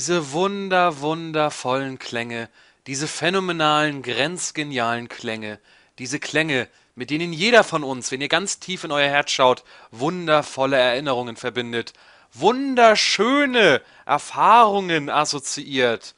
Diese wunder, wundervollen Klänge, diese phänomenalen, grenzgenialen Klänge, diese Klänge, mit denen jeder von uns, wenn ihr ganz tief in euer Herz schaut, wundervolle Erinnerungen verbindet, wunderschöne Erfahrungen assoziiert.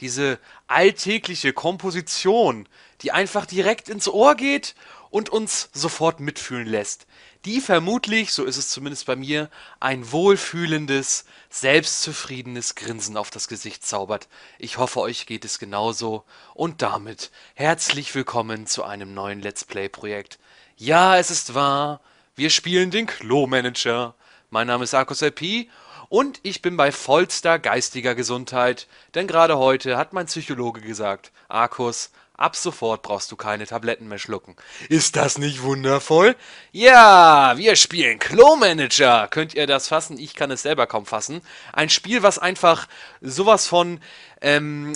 Diese alltägliche Komposition, die einfach direkt ins Ohr geht und uns sofort mitfühlen lässt, die vermutlich, so ist es zumindest bei mir, ein wohlfühlendes, selbstzufriedenes Grinsen auf das Gesicht zaubert. Ich hoffe, euch geht es genauso. Und damit herzlich willkommen zu einem neuen Let's Play-Projekt. Ja, es ist wahr, wir spielen den Klo-Manager. Mein Name ist Arkus LP und ich bin bei vollster geistiger Gesundheit, denn gerade heute hat mein Psychologe gesagt, Arkus, Ab sofort brauchst du keine Tabletten mehr schlucken. Ist das nicht wundervoll? Ja, wir spielen Klo-Manager. Könnt ihr das fassen? Ich kann es selber kaum fassen. Ein Spiel, was einfach sowas von ähm,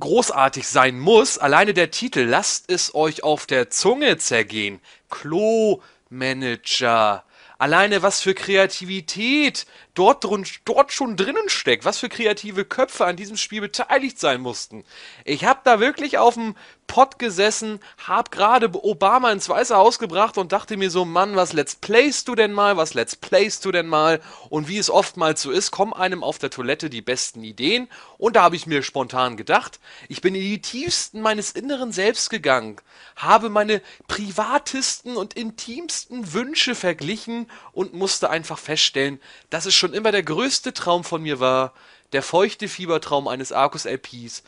großartig sein muss. Alleine der Titel, lasst es euch auf der Zunge zergehen. Klo-Manager. Alleine was für Kreativität dort, dort schon drinnen steckt, was für kreative Köpfe an diesem Spiel beteiligt sein mussten. Ich habe da wirklich auf dem Pott gesessen, hab gerade Obama ins Weiße Haus gebracht und dachte mir so, Mann, was Let's Playst du denn mal, was Let's Playst du denn mal? Und wie es oftmals so ist, kommen einem auf der Toilette die besten Ideen und da habe ich mir spontan gedacht, ich bin in die tiefsten meines inneren Selbst gegangen, habe meine privatesten und intimsten Wünsche verglichen und musste einfach feststellen, dass es schon immer der größte Traum von mir war, der feuchte Fiebertraum eines Arcus LPs,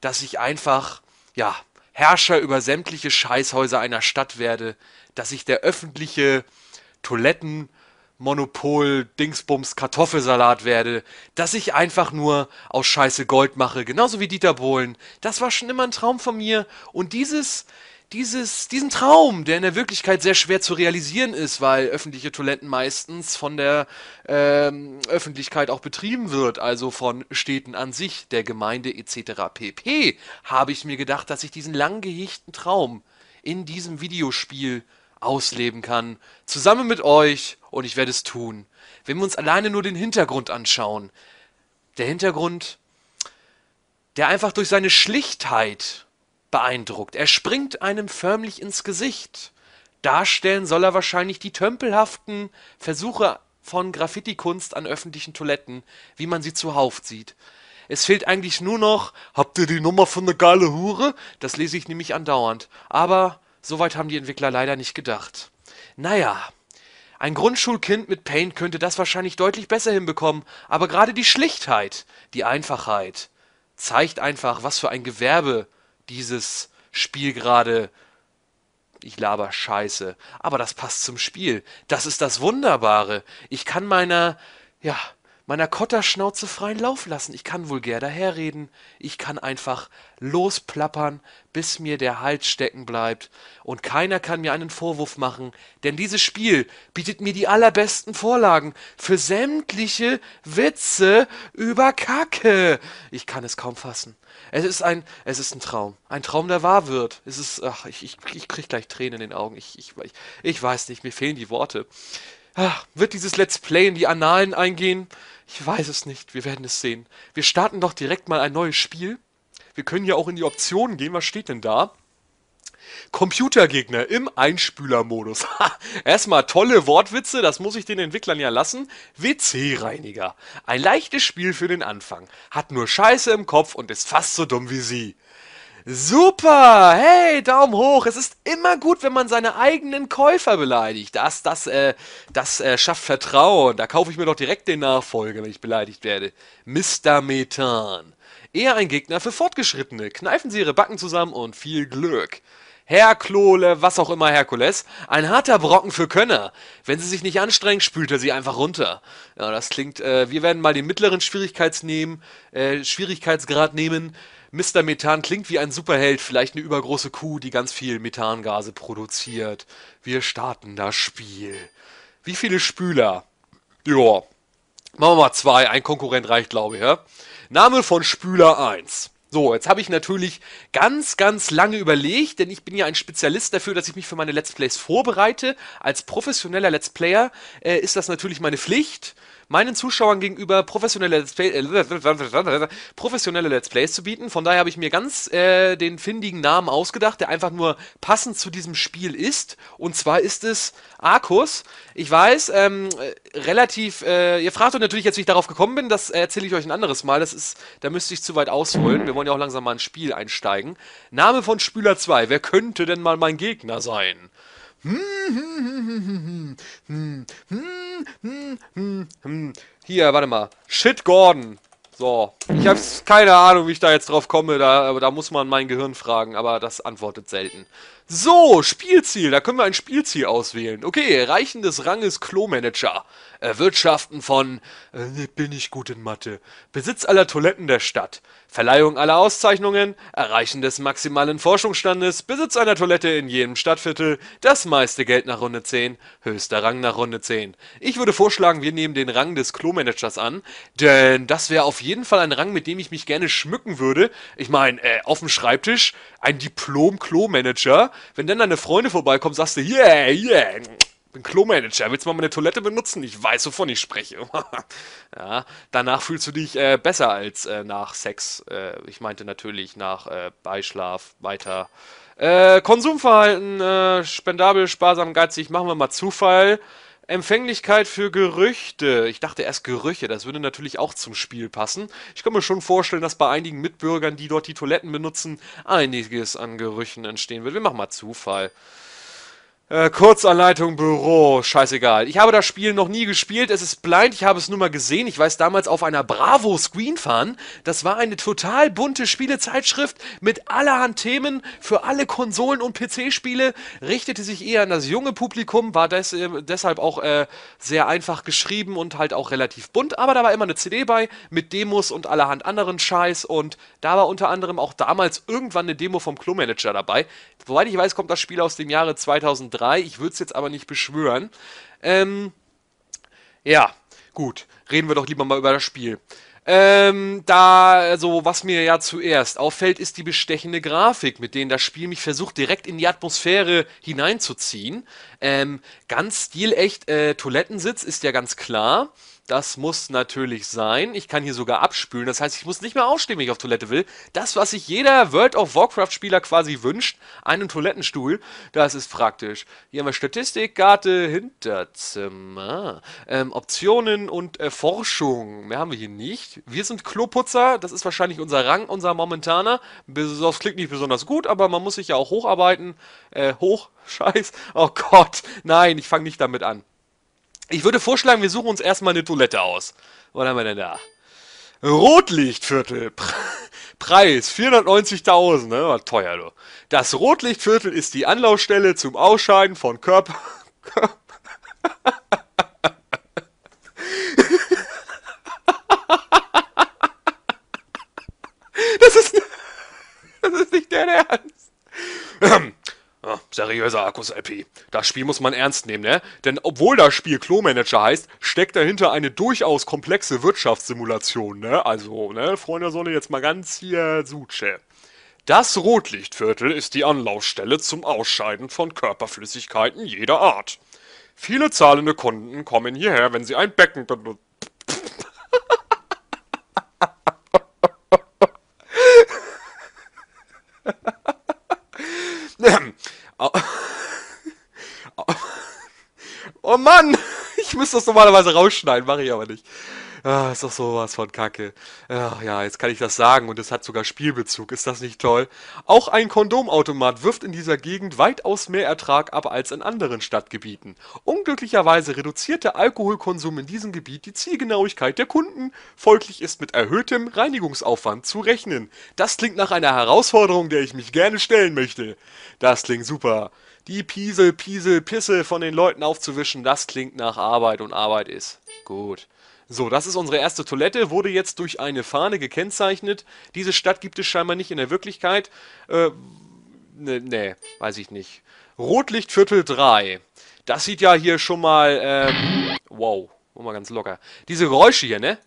dass ich einfach, ja, Herrscher über sämtliche Scheißhäuser einer Stadt werde, dass ich der öffentliche Toilettenmonopol Dingsbums Kartoffelsalat werde, dass ich einfach nur aus Scheiße Gold mache, genauso wie Dieter Bohlen. Das war schon immer ein Traum von mir und dieses dieses, diesen Traum, der in der Wirklichkeit sehr schwer zu realisieren ist, weil öffentliche Toiletten meistens von der ähm, Öffentlichkeit auch betrieben wird, also von Städten an sich, der Gemeinde etc. pp, habe ich mir gedacht, dass ich diesen lang gehegten Traum in diesem Videospiel ausleben kann, zusammen mit euch, und ich werde es tun. Wenn wir uns alleine nur den Hintergrund anschauen, der Hintergrund, der einfach durch seine Schlichtheit beeindruckt. Er springt einem förmlich ins Gesicht. Darstellen soll er wahrscheinlich die tömpelhaften Versuche von Graffiti-Kunst an öffentlichen Toiletten, wie man sie zuhauf sieht. Es fehlt eigentlich nur noch, habt ihr die Nummer von der geile Hure? Das lese ich nämlich andauernd. Aber soweit haben die Entwickler leider nicht gedacht. Naja, ein Grundschulkind mit Paint könnte das wahrscheinlich deutlich besser hinbekommen, aber gerade die Schlichtheit, die Einfachheit, zeigt einfach, was für ein Gewerbe dieses Spiel gerade. Ich laber Scheiße. Aber das passt zum Spiel. Das ist das Wunderbare. Ich kann meiner, ja, meiner Kotterschnauze freien Lauf lassen. Ich kann vulgär daherreden. Ich kann einfach losplappern, bis mir der Hals stecken bleibt. Und keiner kann mir einen Vorwurf machen, denn dieses Spiel bietet mir die allerbesten Vorlagen für sämtliche Witze über Kacke. Ich kann es kaum fassen. Es ist ein, es ist ein Traum. Ein Traum, der wahr wird. Es ist, ach, ich, ich, ich krieg gleich Tränen in den Augen. Ich, ich, ich, ich weiß nicht, mir fehlen die Worte. Ach, wird dieses Let's Play in die Annalen eingehen? Ich weiß es nicht. Wir werden es sehen. Wir starten doch direkt mal ein neues Spiel. Wir können ja auch in die Optionen gehen. Was steht denn da? Computergegner im Einspülermodus. Erstmal tolle Wortwitze, das muss ich den Entwicklern ja lassen. WC-Reiniger. Ein leichtes Spiel für den Anfang. Hat nur Scheiße im Kopf und ist fast so dumm wie sie. Super! Hey, Daumen hoch! Es ist immer gut, wenn man seine eigenen Käufer beleidigt. Das, das, äh, das äh, schafft Vertrauen. Da kaufe ich mir doch direkt den Nachfolger, wenn ich beleidigt werde. Mr. Methan. Eher ein Gegner für Fortgeschrittene. Kneifen Sie Ihre Backen zusammen und viel Glück. Herklole, was auch immer Herkules. Ein harter Brocken für Könner. Wenn sie sich nicht anstrengen, spült er sie einfach runter. Ja, das klingt, äh, wir werden mal den mittleren Schwierigkeits nehmen, äh, Schwierigkeitsgrad nehmen. Mr. Methan klingt wie ein Superheld, vielleicht eine übergroße Kuh, die ganz viel Methangase produziert. Wir starten das Spiel. Wie viele Spüler? Ja. Machen wir mal zwei, ein Konkurrent reicht, glaube ich, ja. Name von Spüler 1. So, jetzt habe ich natürlich ganz, ganz lange überlegt, denn ich bin ja ein Spezialist dafür, dass ich mich für meine Let's Plays vorbereite. Als professioneller Let's Player äh, ist das natürlich meine Pflicht, meinen Zuschauern gegenüber professionelle Let's, Play, äh, professionelle Let's Plays zu bieten. Von daher habe ich mir ganz äh, den findigen Namen ausgedacht, der einfach nur passend zu diesem Spiel ist. Und zwar ist es Arcus. Ich weiß, ähm, relativ, äh, ihr fragt euch natürlich jetzt, wie ich darauf gekommen bin, das erzähle ich euch ein anderes Mal. Das ist, da müsste ich zu weit ausholen. Wir wollen ja auch langsam mal ins Spiel einsteigen. Name von Spieler 2. Wer könnte denn mal mein Gegner sein? Hier, warte mal. Shit Gordon. So, ich habe keine Ahnung, wie ich da jetzt drauf komme, da, da muss man mein Gehirn fragen, aber das antwortet selten. So, Spielziel, da können wir ein Spielziel auswählen. Okay, Erreichen des Ranges Klo-Manager. Erwirtschaften von, äh, bin ich gut in Mathe. Besitz aller Toiletten der Stadt. Verleihung aller Auszeichnungen. Erreichen des maximalen Forschungsstandes. Besitz einer Toilette in jedem Stadtviertel. Das meiste Geld nach Runde 10. Höchster Rang nach Runde 10. Ich würde vorschlagen, wir nehmen den Rang des Klo-Managers an, denn das wäre auf jeden Fall ein Rang, mit dem ich mich gerne schmücken würde. Ich meine, äh, auf dem Schreibtisch ein Diplom-Klo-Manager. Wenn dann deine Freunde vorbeikommen, sagst du, yeah, yeah, bin Klo-Manager, willst du mal meine Toilette benutzen? Ich weiß, wovon ich spreche. ja, danach fühlst du dich äh, besser als äh, nach Sex. Äh, ich meinte natürlich nach äh, Beischlaf weiter. Äh, Konsumverhalten, äh, spendabel, sparsam, geizig, machen wir mal Zufall. Empfänglichkeit für Gerüchte. Ich dachte erst Gerüche, das würde natürlich auch zum Spiel passen. Ich kann mir schon vorstellen, dass bei einigen Mitbürgern, die dort die Toiletten benutzen, einiges an Gerüchen entstehen wird. Wir machen mal Zufall. Äh, Kurzanleitung Büro, scheißegal. Ich habe das Spiel noch nie gespielt, es ist blind, ich habe es nur mal gesehen. Ich weiß damals auf einer Bravo Screen Fun, das war eine total bunte Spielezeitschrift mit allerhand Themen für alle Konsolen und PC-Spiele, richtete sich eher an das junge Publikum, war des, äh, deshalb auch äh, sehr einfach geschrieben und halt auch relativ bunt, aber da war immer eine CD bei mit Demos und allerhand anderen Scheiß und da war unter anderem auch damals irgendwann eine Demo vom Klo Manager dabei. Soweit ich weiß, kommt das Spiel aus dem Jahre 2003 3. Ich würde es jetzt aber nicht beschwören. Ähm, ja, gut. Reden wir doch lieber mal über das Spiel. Ähm, da, also, was mir ja zuerst auffällt, ist die bestechende Grafik, mit denen das Spiel mich versucht, direkt in die Atmosphäre hineinzuziehen. Ähm, ganz stilecht, äh, Toilettensitz ist ja ganz klar. Das muss natürlich sein. Ich kann hier sogar abspülen. Das heißt, ich muss nicht mehr aufstehen, wenn ich auf Toilette will. Das, was sich jeder World of Warcraft-Spieler quasi wünscht, einen Toilettenstuhl, das ist praktisch. Hier haben wir Statistik, Karte, Hinterzimmer, ähm, Optionen und Erforschung. Mehr haben wir hier nicht. Wir sind Kloputzer. Das ist wahrscheinlich unser Rang, unser momentaner. Das klingt nicht besonders gut, aber man muss sich ja auch hocharbeiten. Äh, hoch, scheiß. Oh Gott. Nein, ich fange nicht damit an. Ich würde vorschlagen, wir suchen uns erstmal eine Toilette aus. Was haben wir denn da? Rotlichtviertel. Preis 490.000, ne? War teuer, du. Das Rotlichtviertel ist die Anlaufstelle zum Ausscheiden von Körper. das ist. Das ist nicht der Ernst. Ja, seriöser Akkus-LP. Das Spiel muss man ernst nehmen, ne? Denn obwohl das Spiel Klo-Manager heißt, steckt dahinter eine durchaus komplexe Wirtschaftssimulation, ne? Also, ne, Freunde Sonne, jetzt mal ganz hier Suche. Das Rotlichtviertel ist die Anlaufstelle zum Ausscheiden von Körperflüssigkeiten jeder Art. Viele zahlende Kunden kommen hierher, wenn sie ein Becken benutzen. Oh Mann! Ich müsste das normalerweise rausschneiden, mache ich aber nicht. Ah, ist doch sowas von Kacke. Ach, ja, jetzt kann ich das sagen und es hat sogar Spielbezug. Ist das nicht toll? Auch ein Kondomautomat wirft in dieser Gegend weitaus mehr Ertrag ab als in anderen Stadtgebieten. Unglücklicherweise reduziert der Alkoholkonsum in diesem Gebiet die Zielgenauigkeit der Kunden. Folglich ist mit erhöhtem Reinigungsaufwand zu rechnen. Das klingt nach einer Herausforderung, der ich mich gerne stellen möchte. Das klingt super. Die Piesel, Piesel, Pisse von den Leuten aufzuwischen, das klingt nach Arbeit und Arbeit ist gut. So, das ist unsere erste Toilette, wurde jetzt durch eine Fahne gekennzeichnet. Diese Stadt gibt es scheinbar nicht in der Wirklichkeit. Äh, ne, ne, weiß ich nicht. Rotlichtviertel 3. Das sieht ja hier schon mal, ähm, wow, mal ganz locker. Diese Geräusche hier, ne?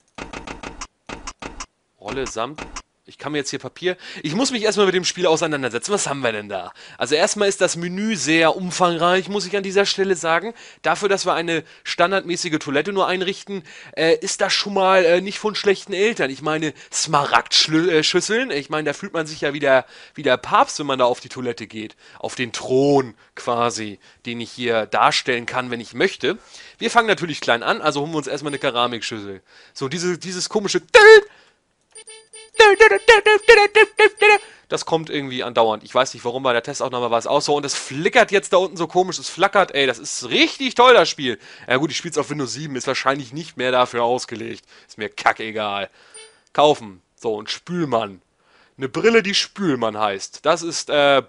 Rolle samt Ich kann mir jetzt hier Papier. Ich muss mich erstmal mit dem Spiel auseinandersetzen. Was haben wir denn da? Also erstmal ist das Menü sehr umfangreich, muss ich an dieser Stelle sagen. Dafür, dass wir eine standardmäßige Toilette nur einrichten, äh, ist das schon mal äh, nicht von schlechten Eltern. Ich meine, Smaragdschüsseln. Ich meine, da fühlt man sich ja wie der, wie der Papst, wenn man da auf die Toilette geht. Auf den Thron quasi, den ich hier darstellen kann, wenn ich möchte. Wir fangen natürlich klein an, also holen wir uns erstmal eine Keramikschüssel. So, diese, dieses komische das kommt irgendwie andauernd. Ich weiß nicht warum, bei der Testaufnahme war es auch so. Und es flickert jetzt da unten so komisch, es flackert. Ey, das ist richtig toll, das Spiel. Ja gut, ich spiele es auf Windows 7, ist wahrscheinlich nicht mehr dafür ausgelegt. Ist mir kackegal. Kaufen. So, und Spülmann. Eine Brille, die Spülmann heißt. Das ist, äh,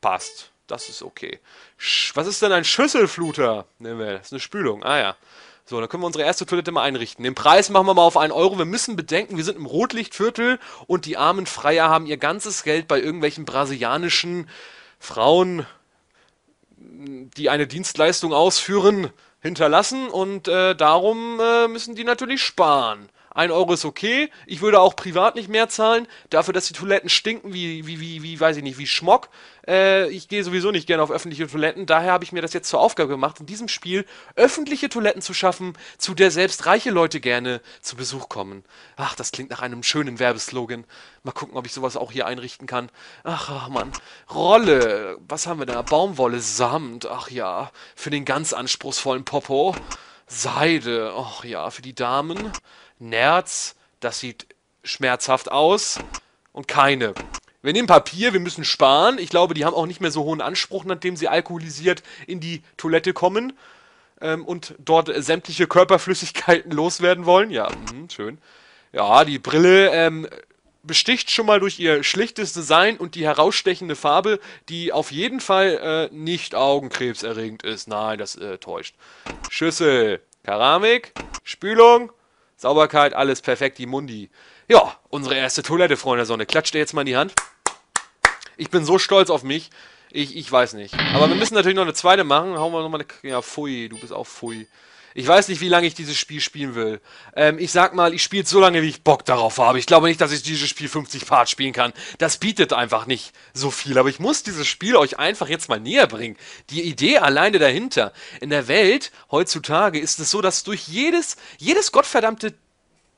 passt. Das ist okay. Sch was ist denn ein Schüsselfluter? Nehmen wir. Das ist eine Spülung. Ah ja. So, dann können wir unsere erste Toilette mal einrichten. Den Preis machen wir mal auf 1 Euro. Wir müssen bedenken, wir sind im Rotlichtviertel und die armen Freier haben ihr ganzes Geld bei irgendwelchen brasilianischen Frauen, die eine Dienstleistung ausführen, hinterlassen und äh, darum äh, müssen die natürlich sparen. 1 Euro ist okay. Ich würde auch privat nicht mehr zahlen. Dafür, dass die Toiletten stinken wie, wie, wie, wie weiß ich nicht, wie Schmock. Äh, ich gehe sowieso nicht gerne auf öffentliche Toiletten. Daher habe ich mir das jetzt zur Aufgabe gemacht, in diesem Spiel öffentliche Toiletten zu schaffen, zu der selbst reiche Leute gerne zu Besuch kommen. Ach, das klingt nach einem schönen Werbeslogan. Mal gucken, ob ich sowas auch hier einrichten kann. Ach, ach Mann. Rolle. Was haben wir da? Baumwolle, Samt. Ach ja. Für den ganz anspruchsvollen Popo. Seide. Ach ja, für die Damen. Nerz, das sieht schmerzhaft aus und keine. Wir nehmen Papier, wir müssen sparen. Ich glaube, die haben auch nicht mehr so hohen Anspruch, nachdem sie alkoholisiert in die Toilette kommen ähm, und dort sämtliche Körperflüssigkeiten loswerden wollen. Ja, mh, schön. Ja, die Brille ähm, besticht schon mal durch ihr schlichtes Design und die herausstechende Farbe, die auf jeden Fall äh, nicht augenkrebserregend ist. Nein, das äh, täuscht. Schüssel, Keramik, Spülung, Sauberkeit, alles perfekt, die Mundi. Ja, unsere erste Toilette, Freunde der Sonne. Klatscht ihr jetzt mal in die Hand. Ich bin so stolz auf mich. Ich, ich weiß nicht. Aber wir müssen natürlich noch eine zweite machen. Hauen wir nochmal eine. Ja, pfui, du bist auch pfui. Ich weiß nicht, wie lange ich dieses Spiel spielen will. Ähm, ich sag mal, ich spiele so lange, wie ich Bock darauf habe. Ich glaube nicht, dass ich dieses Spiel 50 Part spielen kann. Das bietet einfach nicht so viel. Aber ich muss dieses Spiel euch einfach jetzt mal näher bringen. Die Idee alleine dahinter. In der Welt heutzutage ist es so, dass durch jedes, jedes gottverdammte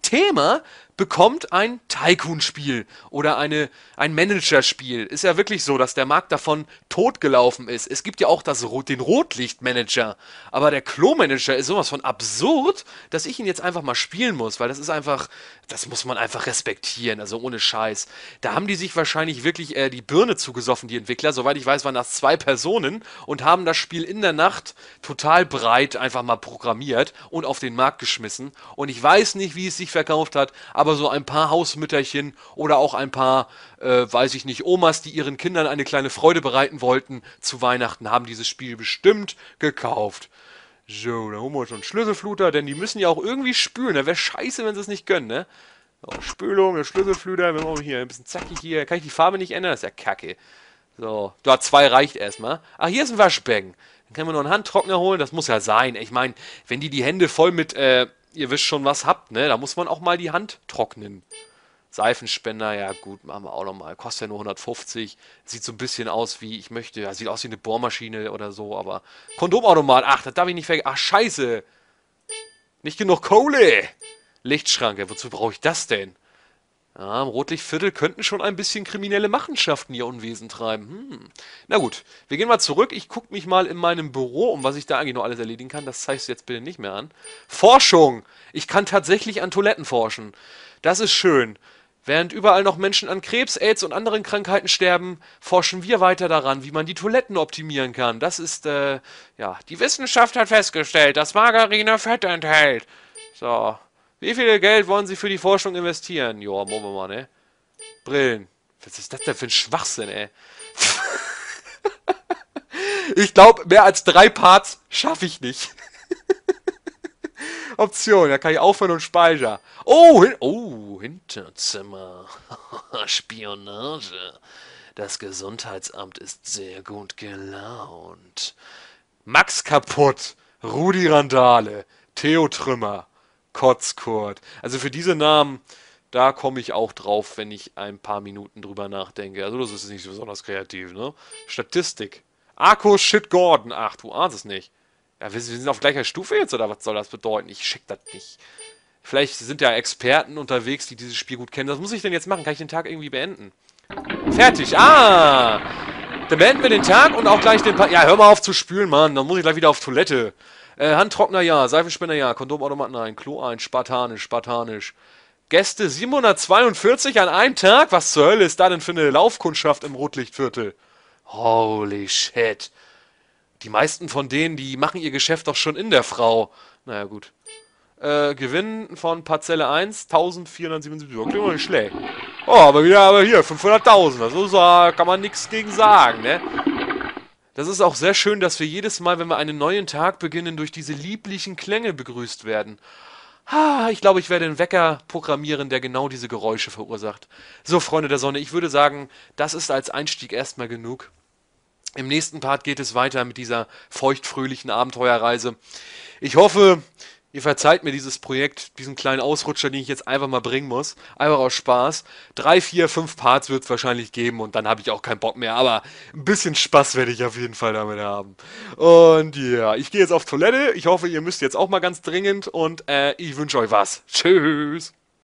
Thema bekommt ein Tycoon-Spiel oder eine, ein Manager-Spiel. Ist ja wirklich so, dass der Markt davon totgelaufen ist. Es gibt ja auch das, den Rotlicht-Manager. Aber der Klo-Manager ist sowas von absurd, dass ich ihn jetzt einfach mal spielen muss, weil das ist einfach, das muss man einfach respektieren, also ohne Scheiß. Da haben die sich wahrscheinlich wirklich äh, die Birne zugesoffen, die Entwickler. Soweit ich weiß, waren das zwei Personen und haben das Spiel in der Nacht total breit einfach mal programmiert und auf den Markt geschmissen. Und ich weiß nicht, wie es sich verkauft hat, aber aber so ein paar Hausmütterchen oder auch ein paar, äh, weiß ich nicht, Omas, die ihren Kindern eine kleine Freude bereiten wollten zu Weihnachten, haben dieses Spiel bestimmt gekauft. So, dann holen wir uns einen Schlüsselfluter, denn die müssen ja auch irgendwie spülen. Da wäre scheiße, wenn sie es nicht können, ne? So, Spülung, der Schlüsselfluter, wir machen hier ein bisschen zackig hier. Kann ich die Farbe nicht ändern? Das ist ja kacke. So, da zwei reicht erstmal. Ach, hier ist ein Waschbecken. Dann können wir noch einen Handtrockner holen. Das muss ja sein. Ich meine, wenn die die Hände voll mit äh, ihr wisst schon, was habt, ne? Da muss man auch mal die Hand trocknen. Seifenspender, ja gut, machen wir auch nochmal. Kostet ja nur 150. Sieht so ein bisschen aus wie, ich möchte, ja, sieht aus wie eine Bohrmaschine oder so, aber. Kondomautomat, ach, das darf ich nicht vergessen. Ach, scheiße. Nicht genug Kohle. Lichtschranke, wozu brauche ich das denn? Ja, im Rotlichtviertel könnten schon ein bisschen kriminelle Machenschaften ihr Unwesen treiben. Hm. Na gut, wir gehen mal zurück. Ich gucke mich mal in meinem Büro um, was ich da eigentlich noch alles erledigen kann. Das zeigst du jetzt bitte nicht mehr an. Forschung! Ich kann tatsächlich an Toiletten forschen. Das ist schön. Während überall noch Menschen an Krebs, AIDS und anderen Krankheiten sterben, forschen wir weiter daran, wie man die Toiletten optimieren kann. Das ist, äh, ja, die Wissenschaft hat festgestellt, dass Margarine Fett enthält. So, wie viel Geld wollen Sie für die Forschung investieren? Joa, wir mal, ne? Brillen. Was ist das denn für ein Schwachsinn, ey? ich glaube, mehr als drei Parts schaffe ich nicht. Option, da kann ich aufhören und speichern. Oh, hin oh Hinterzimmer. Spionage. Das Gesundheitsamt ist sehr gut gelaunt. Max kaputt. Rudi Randale. Theo Trümmer. Kotzkurt. Also für diese Namen Da komme ich auch drauf, wenn ich ein paar Minuten drüber nachdenke. Also das ist nicht besonders kreativ, ne? Statistik. Arco Shit Gordon. Ach, du ahnst es nicht. Ja, wir sind auf gleicher Stufe jetzt, oder was soll das bedeuten? Ich schick das nicht. Vielleicht sind ja Experten unterwegs, die dieses Spiel gut kennen. Was muss ich denn jetzt machen? Kann ich den Tag irgendwie beenden? Fertig. Ah! Dann beenden wir den Tag und auch gleich den... Pa ja, hör mal auf zu spülen, Mann. Dann muss ich gleich wieder auf Toilette. Äh, Handtrockner ja, Seifenspender ja, Kondomautomat nein, Klo ein, spartanisch, spartanisch. Gäste 742 an einem Tag? Was zur Hölle ist da denn für eine Laufkundschaft im Rotlichtviertel? Holy shit. Die meisten von denen, die machen ihr Geschäft doch schon in der Frau. Naja, gut. Äh, Gewinn von Parzelle 1, 1477. Klingt doch nicht schlecht. Oh, aber wieder, aber hier, 500.000. Also so kann man nichts gegen sagen, ne? Das ist auch sehr schön, dass wir jedes Mal, wenn wir einen neuen Tag beginnen, durch diese lieblichen Klänge begrüßt werden. Ah, ich glaube, ich werde einen Wecker programmieren, der genau diese Geräusche verursacht. So, Freunde der Sonne, ich würde sagen, das ist als Einstieg erstmal genug. Im nächsten Part geht es weiter mit dieser feuchtfröhlichen Abenteuerreise. Ich hoffe, Ihr verzeiht mir dieses Projekt, diesen kleinen Ausrutscher, den ich jetzt einfach mal bringen muss. Einfach aus Spaß. Drei, vier, fünf Parts wird es wahrscheinlich geben und dann habe ich auch keinen Bock mehr. Aber ein bisschen Spaß werde ich auf jeden Fall damit haben. Und ja, ich gehe jetzt auf Toilette. Ich hoffe, ihr müsst jetzt auch mal ganz dringend und äh, ich wünsche euch was. Tschüss.